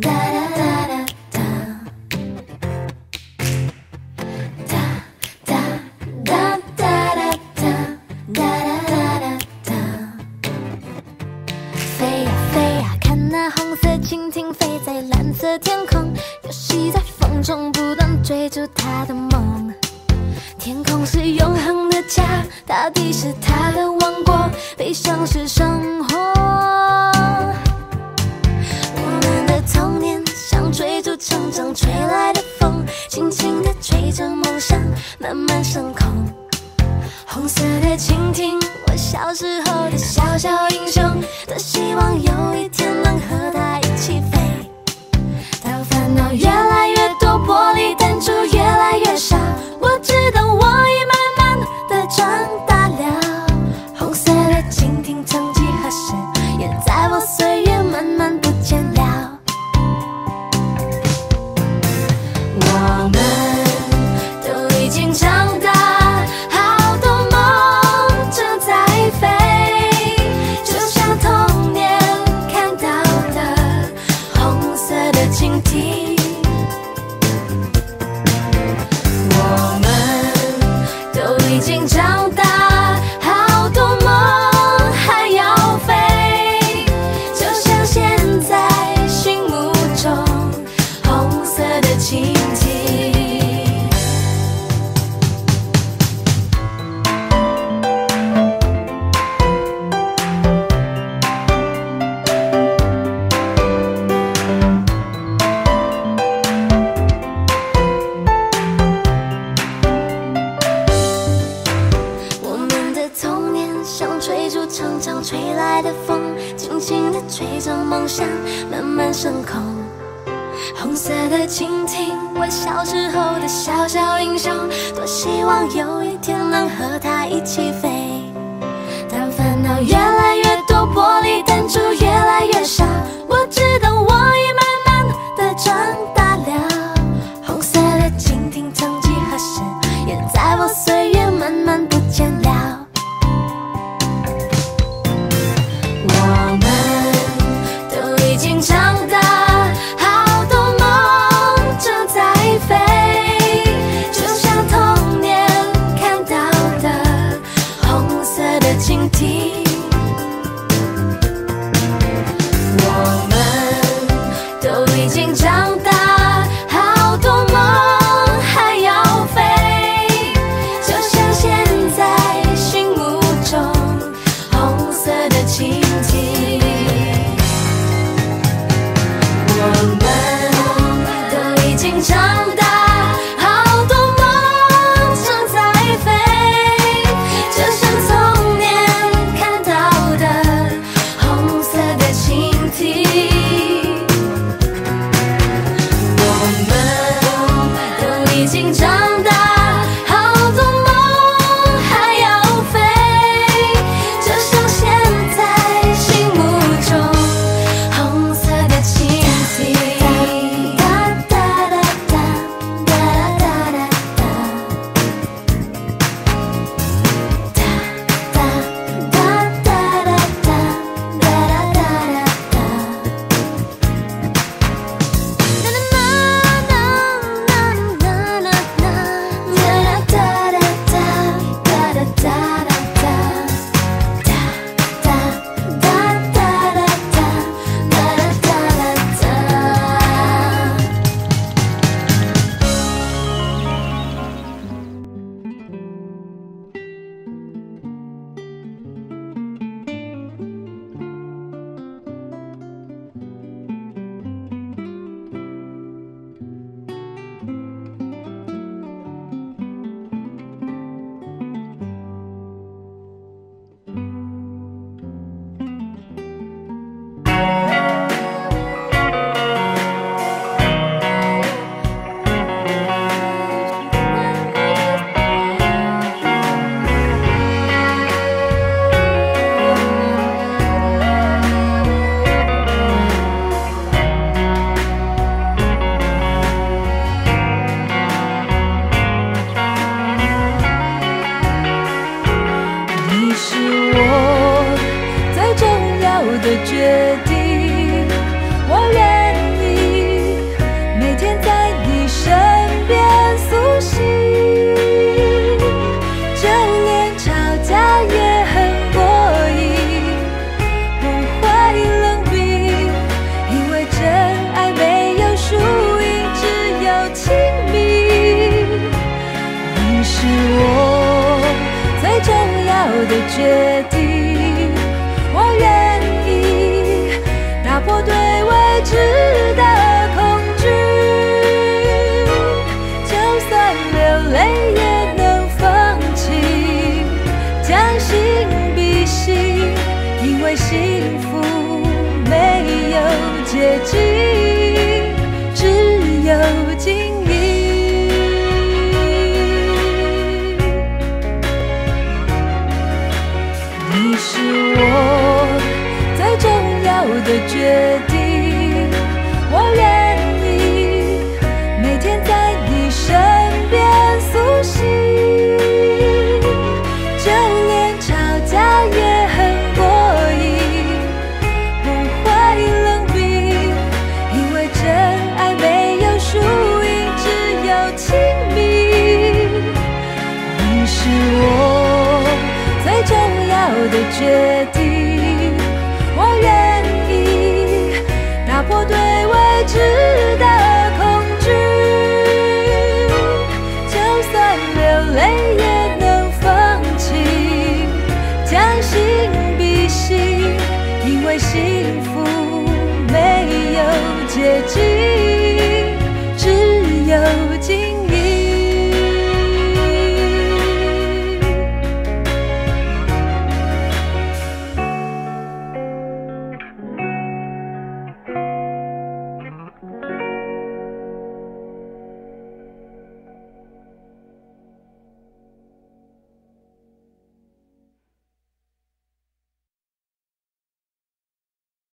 飞呀飞呀，看那红色蜻蜓飞在蓝色天空，游戏在风中不断追逐它的梦。天空是永恒的家，大地是它的王国，悲伤是生活。成长吹来的风，轻轻地吹着梦想慢慢升空。红色的蜻蜓，我小时候的小小英雄，多希望有一天倾听我们的童年像追逐成长吹来的风轻轻地吹着梦想慢慢升空红色的蜻蜓，我小时候的小小英雄，多希望有一天能和它一起飞。当烦恼越来越多，玻璃弹珠越来越少，我知道我已慢慢的长大了。红色的蜻蜓，曾几何时，也在我岁月慢慢不见了。我们的决定我愿意每天在你身边苏醒就连吵架也很过瘾不会冷冰因为真爱没有输赢只有亲密你是我最重要的决定。为幸福没有捷径只有经营你是我最重要的决定。的决定。